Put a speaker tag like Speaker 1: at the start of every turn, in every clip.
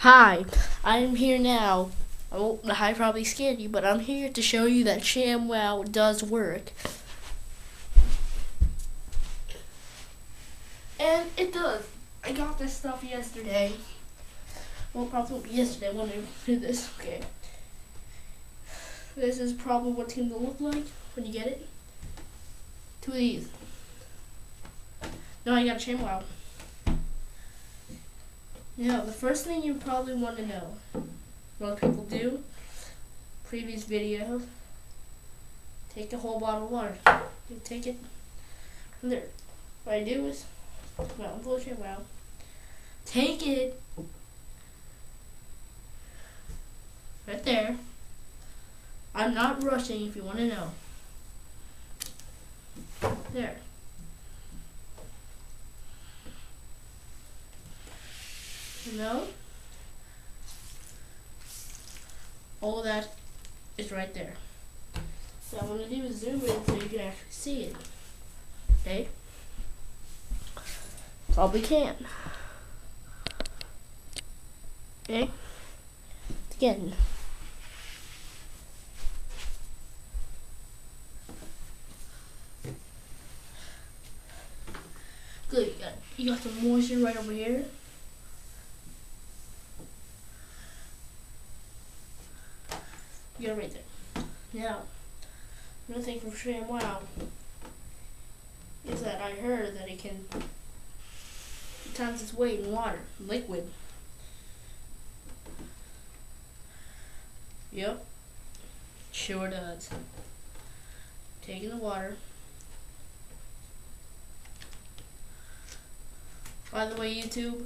Speaker 1: Hi, I'm here now. I, I probably scared you, but I'm here to show you that ShamWow does work. And it does. I got this stuff yesterday. Well, probably yesterday when I did this. Okay. This is probably what it's going to look like when you get it. Two of these. Now I got a ShamWow. Now, the first thing you probably want to know, what people do, previous video, take a whole bottle of water. You take it from there. What I do is, well, bullshit, well, take it right there. I'm not rushing if you want to know. There. No. All that is right there. So I'm to do is zoom in so you can actually see it. Okay? Probably can. Okay? Again. Good, you got, you got some moisture right over here. You're right there. Now, another thing from ShamWow is that I heard that it can times its weight in water, liquid. Yep, sure does. Taking the water. By the way, YouTube,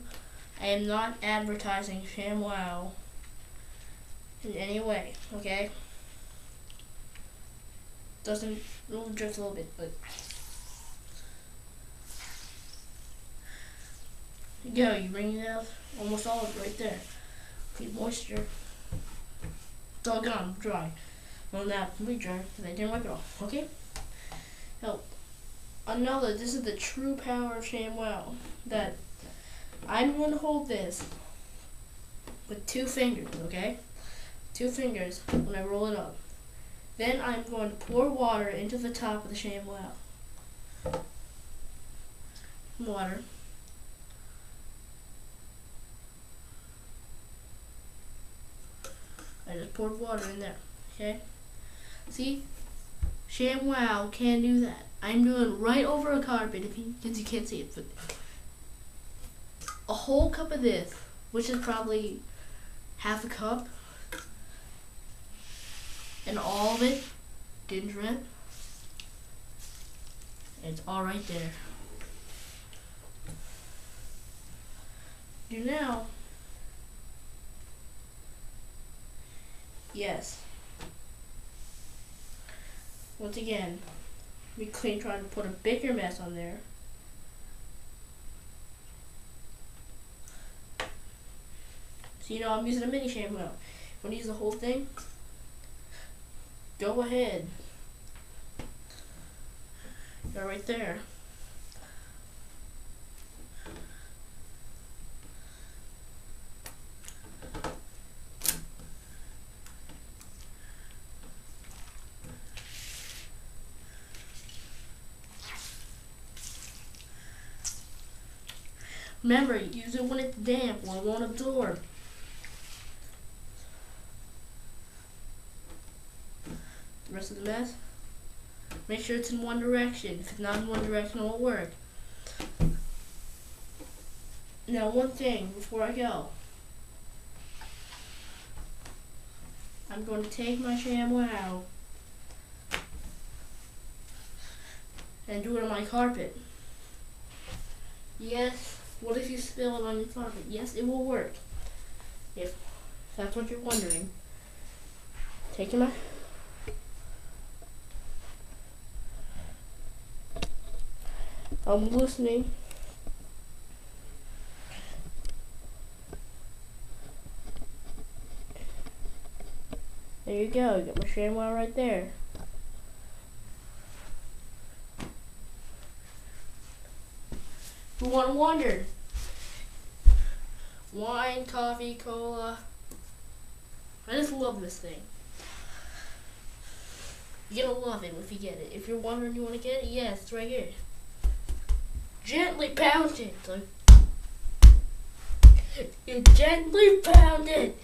Speaker 1: I am not advertising ShamWow in any way, okay? Doesn't, it'll drift a little bit, but. There you go, you bring it out, almost all of it right there. Keep moisture. It's all gone, dry. Well, now, completely dry, because I didn't wipe it off, okay? Help. another, this is the true power of ShamWow, that I'm going to hold this with two fingers, okay? Two fingers when I roll it up. Then I'm going to pour water into the top of the ShamWow. Water. I just poured water in there. Okay? See? ShamWow can do that. I'm doing right over a carpet if you, because you can't see it, but a whole cup of this, which is probably half a cup, and all of it didn't drip. It's all right there. Do now. Yes. Once again, we clean trying to put a bigger mess on there. So you know I'm using a mini shampoo to use the whole thing? Go ahead. You're right there. Remember, use it when it's damp or won't absorb. Rest of the mess. Make sure it's in one direction. If it's not in one direction, it won't work. Now, one thing before I go. I'm going to take my ShamWow and do it on my carpet. Yes, what if you spill it on your carpet? Yes, it will work. If that's what you're wondering. Taking my I'm listening. There you go, got my ShamWow right there. Who want to wonder? wine, coffee, cola. I just love this thing. You're gonna love it if you get it. If you're wondering you want to get it, yes, it's right here. Gently pound it. You gently pound it.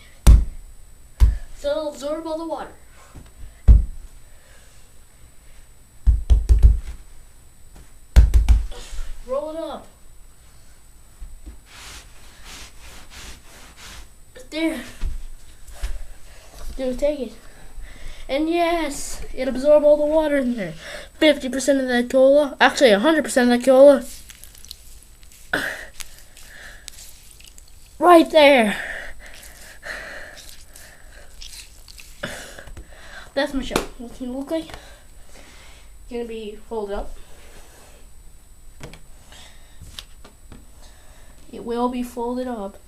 Speaker 1: So it'll absorb all the water. Roll it up. There. Dude, take it. And yes, it absorbed all the water in there. 50% of that cola, actually 100% of that cola. Right there. That's my shell. What it look like? Gonna be folded up. It will be folded up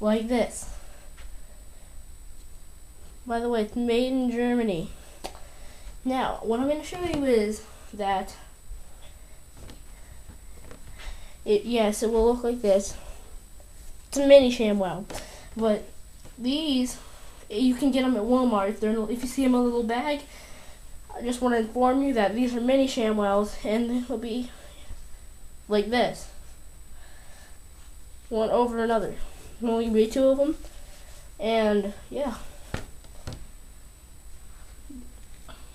Speaker 1: like this. By the way, it's made in Germany. Now, what I'm going to show you is that it yes, it will look like this. It's a mini ShamWow, but these you can get them at Walmart if they're if you see them in a little bag. I just want to inform you that these are mini ShamWows and they'll be like this, one over another. Only be two of them, and yeah.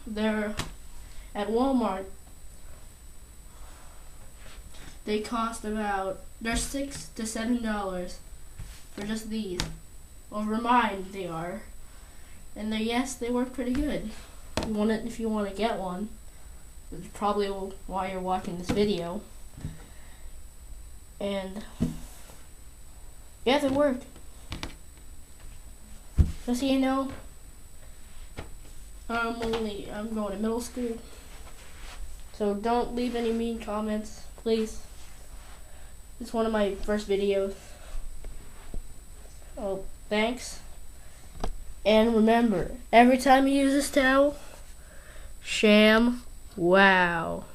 Speaker 1: They're at Walmart. They cost about they're six to seven dollars for just these. Over mine they are. And they yes, they work pretty good. You want it if you want to get one. Probably why you're watching this video. And yeah, they work. Just so you know, I'm only I'm going to middle school. So don't leave any mean comments, please. It's one of my first videos. Oh, thanks. And remember, every time you use this towel, sham wow.